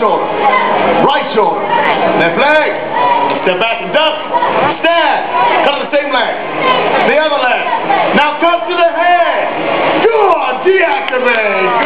Shoulder. Right shoulder. Left leg. Step back and duck. Stand. Cut the same leg. The other leg. Now cut to the head. Good. Deactivate.